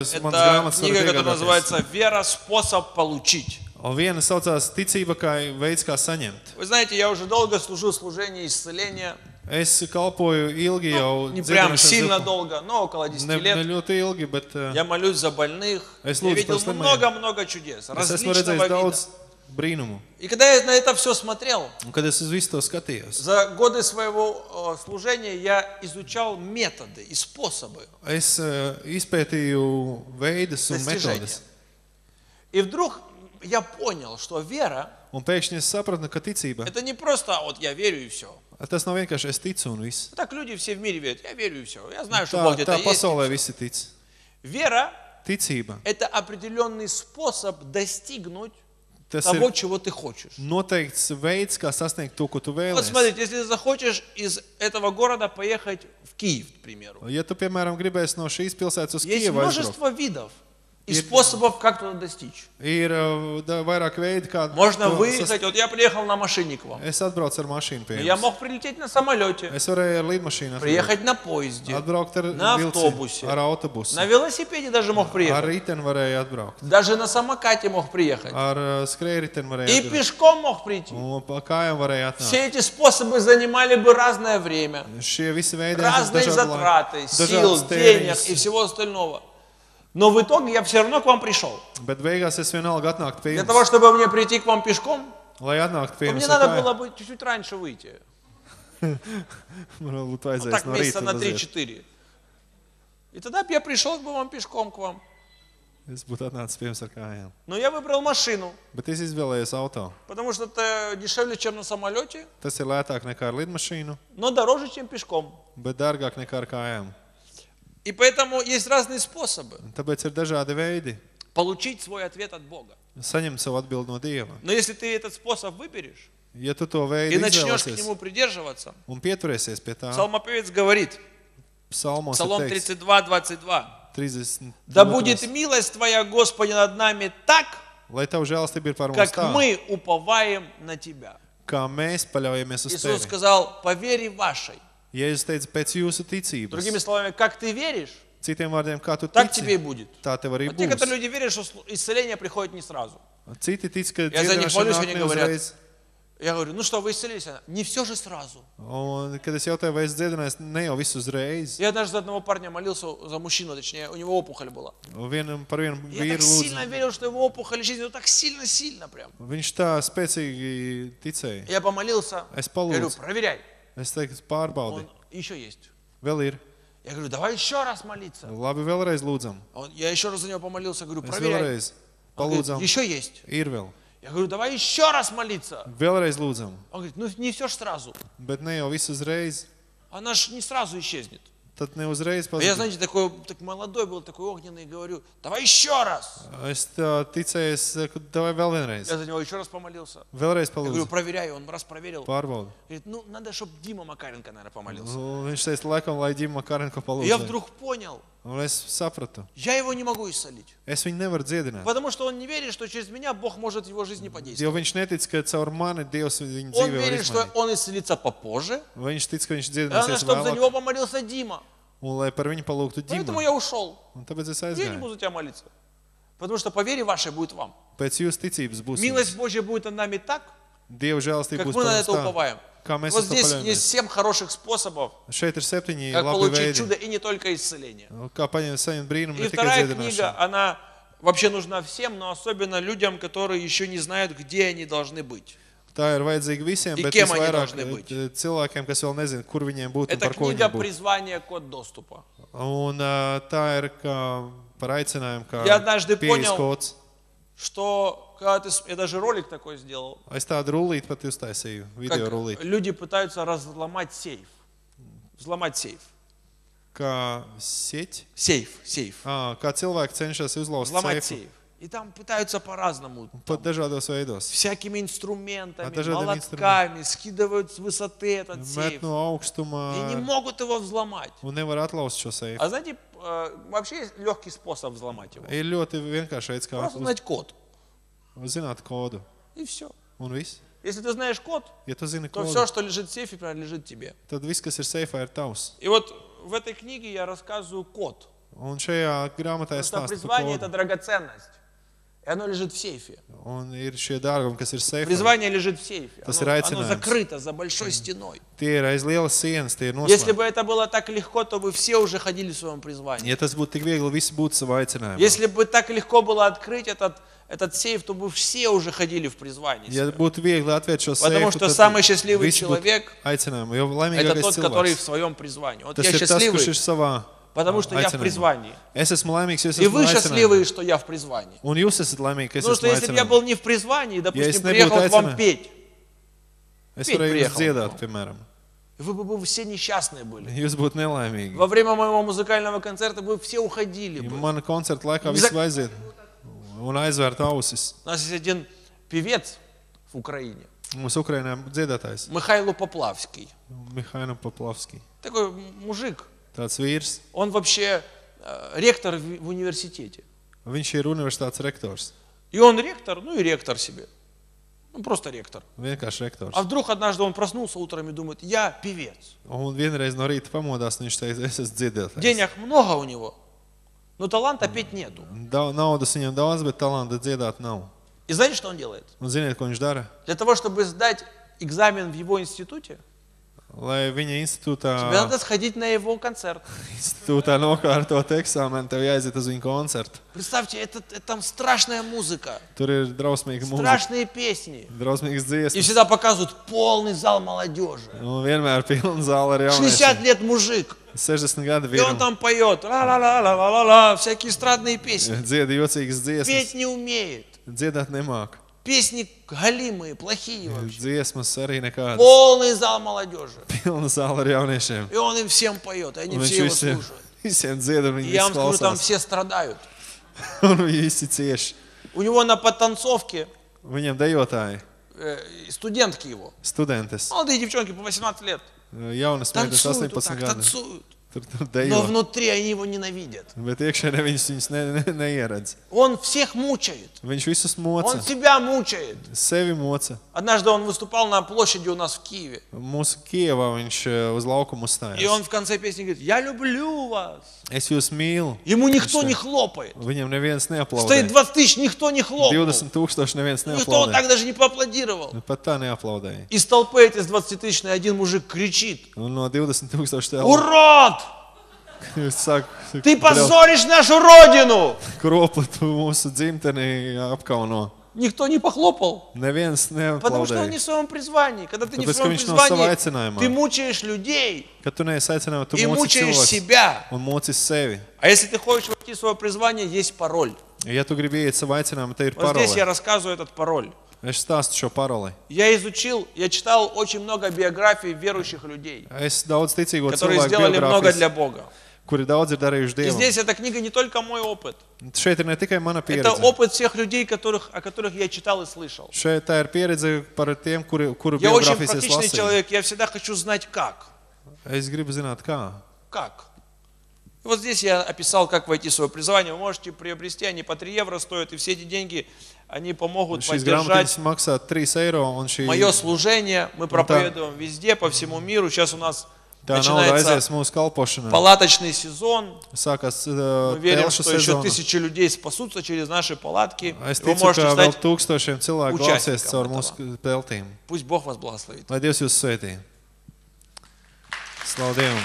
Это книга, которая называется «Вера. Способ получить». Un viena saucās ticība kā veids, kā saņemt. Вы знаете, я уже долго служу в служении исцеления. Es kalpoju ilgi jau Не прям dziedināšanas сильно grupu. долго, но около 10 Ne, ne лет. ļoti ilgi, bet uh, Я молюсь за больных. Es Я видел slimajiem. много-много чудес, es esmu различного redzējis вида. daudz brīnumu. И когда я на это все смотрел, Un, kad es uz visu to skatījos, за годы своего э, служения я изучал методы и способы. es uh, izpētīju veidus un Достижения. metodes. И вдруг я понял, что вера Un pēkšņi es sapratu, ka ticība это не просто вот я верю и все. tas nav vienkārši es ticu un viss. Так люди все в мире верят. Я верю и все. Я знаю, что Tā, Бог где-то tā есть. pasaulē visi tic. Вера Ticība это определенный способ достигнуть tas того, ir чего ты хочешь. noteikts veids, kā sasniegt to, ko tu Вот смотрите, если ты захочешь из этого города поехать в Киев, к примеру, Ja tu, piemēram, gribēsi no šīs pilsētas uz есть aizbraukt, множество видов и способов, как туда достичь. ir da- vairāk veidi, kā Можно to выехать, вот я приехал на машине к вам. Es atbraucu ar mašīnu pie Я мог прилететь на самолете, Es varēju ar lidmašīnu приехать на поезде, Atbraukt ar на vilci, автобусе. ar autobusu. на велосипеде даже мог Ar приехать, riteni varēja atbraukt. даже на самокате мог приехать. Ar uh, skrējriteni varēja И atbraukt. пешком мог прийти. Un pa kājām varēja atnākt. Все эти способы занимали бы разное время, Šie visi veidi разные затраты, сил, денег и всего остального. Но в итоге я все равно к вам пришел. Bet beigās es vienalga atnāktu pie Для jums. того, чтобы мне прийти к вам пешком, Lai atnāktu pie то jums, мне надо было бы чуть-чуть раньше выйти. Man Вот так no месяца на uziet. 3-4. И тогда бы я пришел бы вам пешком к вам. Es būtu atnācis pie jums ar kājām. Но я выбрал машину, Bet es izvēlējos auto. потому что это дешевле, чем на самолете, Tas ir lētāk nekā ar lidmašīnu, но dороже, чем пешком. bet dārgāk nekā ar kājām. И поэтому есть разные способы Un Tāpēc ir dažādi veidi получить свой ответ от Бога. saņemt savu atbildi no Dieva. Но если ты этот способ выберешь Ja tu to и начнешь к нему придерживаться, un pieturēsies pie tā, псалмопевец говорит, psalmos Псалом teikts 32, 22, 30. «Да будет милость Твоя, Господи, над нами так, Lai tavu žēlastība ir par mums как tā, мы уповаем на Тебя». kā mēs paļaujamies uz Иисус tevi. сказал, по вере вашей. Jēzus teica, pēc jūsu ticības. Другими словами, как ты веришь, Citiem vārdiem, kā tu так тебе и tici, будет. tā tev arī Вот некоторые būs. люди верят, что исцеление приходит не сразу. Citi tic, ka Ja dziedināšana молюсь, nāk они говорят, neuzreiz. Я говорю, ну что, вы исцелились? Она, Не все же сразу. Un, kad es jautāju, vai es dziedināju, ne jau visu uzreiz. Я однажды за одного парня молился, за мужчину, точнее, у него опухоль была. Vienam par vienu Я vīru так сильно lūdzu. верил, что его опухоль жизни, ну так сильно-сильно прям. Viņš tā spēcīgi ticēja. Я помолился, говорю, palūdzu. проверяй, Es teiktu, pārbaudi. он еще есть. Vēl ir. Я говорю, давай еще раз молиться. Labi, vēlreiz lūdzam. Он- я еще раз за него помолился, говорю, Es проверяй. vēlreiz Он говорит, palūdzam. еще есть. Ir vēl. Я говорю, давай еще раз молиться. Vēlreiz lūdzam. Он говорит, ну не все ж сразу. Bet ne jau visu uzreiz. Она ж не сразу исчезнет. Tad ne uzreiz А я, pazudīs. знаете, такой так молодой был, такой огненный, говорю, давай еще раз. Es tā ticēju, es saku, davai vēl vienreiz. Я за него еще раз помолился. Vēlreiz Я говорю, palūdzu. проверяй, он раз проверил. Pārbaudi. Говорит, ну надо, чтобы Дима Макаренко, наверное, помолился. Un Viņš teica, laikam, lai Ģimma Karenko И я palūdzu. вдруг понял, Un es sapratu. я его не могу исцелить. Es viņu nevaru dziedināt. Потому что он не верит, что через меня Бог может в его жизни Jo подействовать. viņš netic, ka caur mani Dievs viņa Он dzīvē var верит, что он исцелится попозже, viņš tic, ka viņš надо, dziedināsies чтобы за vēlāk, него помолился Дима. un lai par viņu palūgtu Поэтому ģimeni. я ушел. Un tāpēc es Я не aizgāju. буду за тебя молиться. Потому что по вере вашей будет вам. Pēc jūsu ticības būs Милость. Божья будет над нами так, Dieva žēlastība как būs мы par на mums tā, уповаем. kā mēs Вот uz to здесь есть paļaujamies. семь хороших способов, Šeit ir septiņi как labi получить чудо veidi, и не только исцеление. kā paņemt saņemt brīnumu, И ne tikai вторая книга, dziedināšanu. она вообще нужна всем, но особенно людям, которые еще не знают, где они должны быть. Tā ir vajadzīga visiem, И bet кем они visvairāk должны быть? eh, cilvēkiem, kas vēl nezina, kur viņiem būt un Это par ko книга viņiem būt. призвания код доступа. Un uh, tā ir kā par aicinājumu, kā Я однажды pieejas понял- kods. Что, когда ты, я даже ролик такой сделал, Es tādu rullīti pat uztaisīju, video rullīti. люди пытаются разломать сейф. Взломать сейф. Kā sieķi, Сейф, сейф. à, kā cilvēki cenšas uzlauzt Взломать сейф. И там пытаются по-разному. Pat dažādos veidos. Всякими инструментами, А молотками, скидывают с высоты этот Met сейф. no И не augstuma могут его взломать. un nevar atlauzt šo seifu. А знаете, э, вообще есть легкий способ взломать его. Ir ļoti vienkārši veids, kā Просто знать код. Zināt kodu. И все. Un viss. Если ты знаешь код, Ja tu zini то все, что лежит в сейфе, принадлежит тебе. tad viss, kas ir seifā, ir tavs. И вот в этой книге я рассказываю код. Un šajā grāmatā es stāstu призвание это драгоценность. И оно лежит в сейфе. Un ir šie dārgumi, kas ir seifā. Призвание лежит в сейфе. Tas Оно, ir оно закрыто за большой стеной. Tie ir aiz lielas sienas, tie ir Если noslēgti. бы это было так легко, то бы все уже ходили в своем призвании. Ja tas būtu tik viegli, visi būtu savā aicinājumā. Если бы так легко было открыть этот, этот сейф, то бы все уже ходили в призвании. Ja būtu viegli atvērt šo Потому что самый счастливый visi человек Это тот, который в своем призвании. Вот я счастливый, потому что я в призвании. И вы счастливы, что я в призвании. Потому что если бы я был не в призвании, допустим, приехал к вам петь, Es Pīt varēju jums dziedāt, piemēram. вы бы все несчастные были. Jūs būtu nelaimīgi. Во время моего музыкального концерта вы все уходили бы. Mana koncerta laikā aiziet un aizvērt ausis. У нас есть один певец в Украине, Mums Ukrainā dziedātājs Михайло Поплавский. Mihaina Paplavski. Такой мужик. Tāds vīrs. Он вообще э, ректор в в университете. Viņš ir universitātes rektors. И он ректор, ну и ректор себе. Ну, просто ректор. Vienkārši rektors. А вдруг однажды он проснулся утром и думает, я певец. Un vienreiz no rīta pamodās, un viņš teica, es esmu dziedātājs. Денег много у него, но таланта петь нету. Da, naudas viņam daudz, bet talanta dziedāt nav. И знаете, что он делает? Un ziniet, ko viņš dara? Для того, чтобы сдать экзамен в его институте, Lai viņa institūtā, тебе надо сходить на его концерт. institūtā nokārtot eksāmenu, tev jāaiziet uz viņa koncertu. Представьте, это, это там страшная музыка, Tur ir drausmīga mūzika, страшные песни. drausmīgas И dziesmas. всегда показывают полный зал молодежи. Un vienmēr pilna zāle ar 60 jauniešiem. лет мужик. 60 gadu И он vīram. там поет, ла-ла-ла-ла-ла-ла, всякие эстрадные песни. Dzieda jocīgas dziesmas. Петь не умеет. Dziedāt nemāk. Песни галимые, плохие вообще. Dziesmas arī nekādas. Полный зал молодежи. Pilna zāle ar jauniešiem. И он им всем поет, и они все его visiem, слушают. visiem dzied, un viņi я вам скажу, там все страдают. Un viņi visi. У него на подтанцовке Viņam dejotāji, э, студентки его, studentes, молодые девчонки по 18 лет, jaunas meitenes, танцуют вот 18 так, gadu. танцуют. Но внутри они его ненавидят. Он всех мучает. Он себя мучает. Однажды он выступал на площади у нас в Киеве. Laukumu И он в конце песни говорит, я люблю вас. Ему никто не хлопает. Стоит neaplaudē. 20 тысяч, никто не хлопнул. 20 tūkstoši neviens Никто он neaplaudē. так даже не поаплодировал. Pat tā neaplaudēja. Из толпы с 20 тысячной один мужик кричит, Un no 20 tūkstoši tēlu урод, sāk ты позоришь нашу родину. kroplit mūsu dzimteni apkauno. Никто не похлопал. Neviens Потому что он не в своем призвании. Когда ты не в Tāpēc, своем призвании, ты мучаешь людей Kad tu neesi aicinājumā, tu и мучаешь себя. un moci sevi. А если ты хочешь войти в свое призвание, есть пароль. Ja tu gribi iet savā aicinājumā, te ir Вот здесь я рассказываю этот пароль. Es stāstu šo paroli. Я изучил, я читал очень много биографий верующих людей, Es daudz ticīgo которые сделали много для Бога. Kuri daudz ir darījuši И Dievu. здесь эта книга не только мой опыт. Šeit ir ne tikai mana Это pieredze. опыт всех людей, которых, о которых я читал и слышал. Šeit tā ir pieredze par tiem, kuri, kuru Я очень biogrāfijas es практичный lasīju. человек, я всегда хочу знать как. Es gribu zināt, kā. Как? И вот здесь я описал, как войти в свое призвание. Вы можете приобрести, они по 3 евро стоят, и все эти деньги, они помогут Šīs поддержать grāmatas maksā 3 eiro, un šī мое служение. Мы проповедуем везде, по всему миру. Сейчас у нас tā nauda aizies начинается mūsu kalpošanā. палаточный сезон. Sākās Мы uh, верим, telšu что еще sezona. тысячи людей спасутся через наши палатки. Es Вы ticu, можете ka vēl стать, tūkstošiem cilvēku участникам glābsies caur этого. mūsu peltīm. пусть Бог вас благословит. Lai Dievs jūs sveitī. Slavu Dievam!